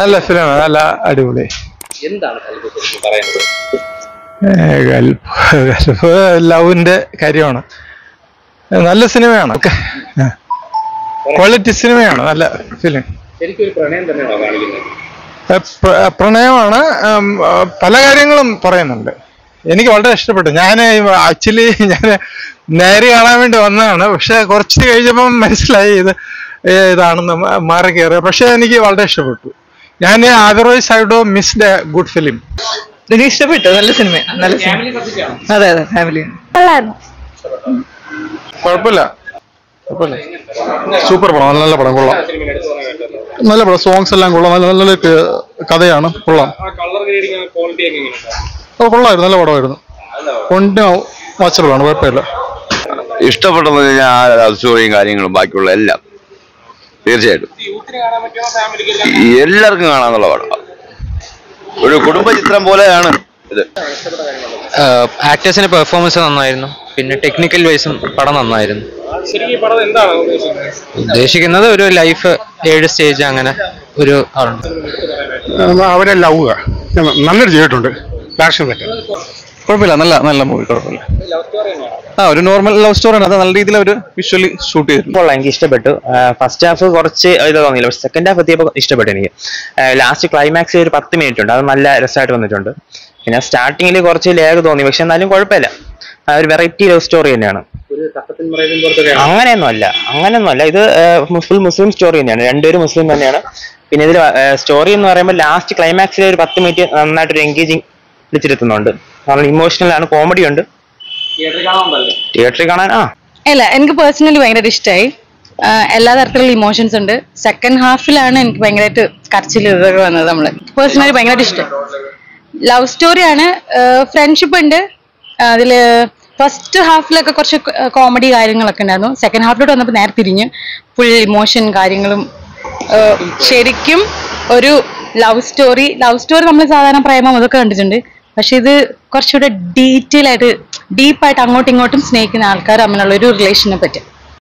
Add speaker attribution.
Speaker 1: നല്ല ഫിലിം നല്ല അടിപൊളി.
Speaker 2: എന്താണ് കൽബ് ശരിക്കും പറയുന്നത്?
Speaker 1: ഗൾഫ് ലവിന്റെ കാര്യമാണ്. നല്ല സിനിമയാണ്. ക്വാളിറ്റി സിനിമയാണ് നല്ല ഫിലിം പ്രണയമാണ്. പല കാര്യങ്ങളും പറയുന്നുണ്ട്. എനിക്ക് വളരെ ഇഷ്ടപ്പെട്ടു. ഞാൻ ആക്ച്വലി ഞാൻ നേരെ കാണാൻ വേണ്ടി വന്നതാണ്. പക്ഷെ കുറച്ച് കഴിഞ്ഞപ്പം മനസ്സിലായി ഇത് ഇതാണെന്ന് മാറി കയറി പക്ഷെ എനിക്ക് വളരെ ഇഷ്ടപ്പെട്ടു. ഞാൻ otherwise I do miss the good film
Speaker 3: എനിക്ക് ഇഷ്ടപ്പെട്ടു? നല്ല സിനിമ നല്ല സിനിമ അതെ അതെ ഫാമിലി
Speaker 1: കുഴപ്പമില്ല. കുഴപ്പമില്ല.
Speaker 4: സൂപ്പർ പടം. നല്ല നല്ല പടം. കൊള്ളാം. നല്ല പടം. സോങ്സ് എല്ലാം കൊള്ളാം. നല്ല നല്ല കഥയാണ്. കൊള്ളാം. അത് കൊള്ളായിരുന്നു. നല്ല പടമായിരുന്നു. കൊണ്ട് വാച്ചബിളാണ് കുഴപ്പമില്ല.
Speaker 5: ഇഷ്ടപ്പെട്ടെന്ന് കഴിഞ്ഞാൽ ലവ് കാര്യങ്ങളും ബാക്കിയുള്ള എല്ലാം തീർച്ചയായിട്ടും. എല്ലാവർക്കും കാണാന്നുള്ള പടം. ഒരു കുടുംബ ചിത്രം പോലെയാണ് ഇത്.
Speaker 6: ആക്ടേഴ്സിന്റെ പെർഫോമൻസ് നന്നായിരുന്നു. പിന്നെ ടെക്നിക്കൽ വൈസും പടം നന്നായിരുന്നു.
Speaker 2: ശരിക്കും ഈ പടം എന്താണ് ഉദ്ദേശിക്കുന്നത്
Speaker 6: ഉദ്ദേശിക്കുന്നത് ഒരു ലൈഫ് ഏഴ് സ്റ്റേജ് അങ്ങനെ ഒരു ആളുണ്ട്.
Speaker 4: അവരെ ലവ് നല്ലൊരു ചെയ്തിട്ടുണ്ട്. പറ്റും കുഴപ്പമില്ല. നല്ല നല്ല മൂവി കുഴപ്പമില്ല. ആ ഒരു നോർമൽ ലവ് സ്റ്റോറിയാണ് അത് നല്ല രീതിയിൽ അവർ വിഷ്വലി ഷൂട്ട് ചെയ്തിട്ടുണ്ട്.
Speaker 7: കൊള്ളാം എനിക്ക് ഇഷ്ടപ്പെട്ടു. ഫസ്റ്റ് ഹാഫ് കുറച്ച് ഇത് തോന്നിയില്ല. പക്ഷെ സെക്കൻഡ് ഹാഫ് എത്തിയപ്പോൾ ഇഷ്ടപ്പെട്ടു എനിക്ക്. ലാസ്റ്റ് ക്ലൈമാക്സ് ഒരു പത്ത് മിനിറ്റ് ഉണ്ട്. അത് നല്ല രസമായിട്ട് വന്നിട്ടുണ്ട്. പിന്നെ സ്റ്റാർട്ടിങ്ങിൽ കുറച്ച് ലേഗ് തോന്നി. പക്ഷെ എന്നാലും കുഴപ്പമില്ല. ആ, ഒരു വെറൈറ്റി ലവ് സ്റ്റോറി തന്നെയാണ്.
Speaker 2: ഒരു തട്ടത്തിൻ മറയതിൻ പുറത്തൊക്കെയാണ്.
Speaker 7: അങ്ങനെയൊന്നും അല്ല അങ്ങനെയൊന്നും അല്ല ഇത് ഫുൾ മുസ്ലിം സ്റ്റോറി തന്നെയാണ്. രണ്ടുപേരും മുസ്ലിം തന്നെയാണ്. പിന്നെ ഇതിൽ സ്റ്റോറി എന്ന് പറയുമ്പോൾ ലാസ്റ്റ് ക്ലൈമാക്സിൽ ഒരു പത്ത് മിനിറ്റ് നന്നായിട്ടൊരു എൻഗേജിങ് വിളിച്ചിരുത്തുന്നുണ്ട് കാരണം ഇമോഷണൽ ആണ് കോമഡി ഉണ്ട്.
Speaker 2: തിയേറ്ററിൽ
Speaker 7: കാണാൻ ആ.
Speaker 8: അല്ല എനിക്ക് പേഴ്സണലി ഭയങ്കര ഇഷ്ടമായി എല്ലാ തരത്തിലുള്ള ഇമോഷൻസ് ഉണ്ട്. സെക്കൻഡ് ഹാഫിലാണ് എനിക്ക് ഭയങ്കരമായിട്ട് കരച്ചിൽ ഇതൊക്കെ വന്നത് നമ്മൾ. പേഴ്സണലി ഭയങ്കരമായിട്ട് ഇഷ്ടം ലവ് സ്റ്റോറിയാണ് ഫ്രണ്ട്ഷിപ്പ് ഉണ്ട്. അതിൽ ഫസ്റ്റ് ഹാഫിലൊക്കെ കുറച്ച് കോമഡി കാര്യങ്ങളൊക്കെ ഉണ്ടായിരുന്നു. സെക്കൻഡ് ഹാഫിലോട്ട് വന്നപ്പോൾ നേരെ തിരിഞ്ഞ് ഫുൾ ഇമോഷൻ കാര്യങ്ങളും ശരിക്കും ഒരു ലവ് സ്റ്റോറി ലവ് സ്റ്റോറി നമ്മൾ സാധാരണ പ്രേമം അതൊക്കെ കണ്ടിട്ടുണ്ട്. പക്ഷെ ഇത് കുറച്ചുകൂടെ ഡീറ്റെയിൽ ആയിട്ട് ഡീപ്പായിട്ട് അങ്ങോട്ടും ഇങ്ങോട്ടും സ്നേഹിക്കുന്ന ആൾക്കാർ തമ്മിലുള്ള ഒരു റിലേഷനെ പറ്റി.